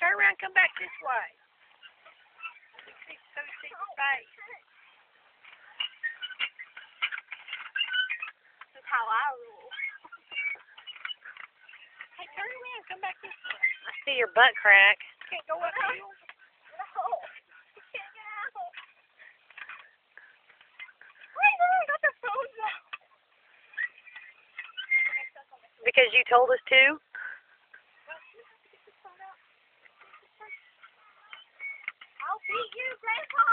Turn around, come back this way. So see your face. That's how I rule. Hey, turn around, come back this way. I see your butt crack. Can't go. No. You Because you told us to? I'll beat you, Grandpa.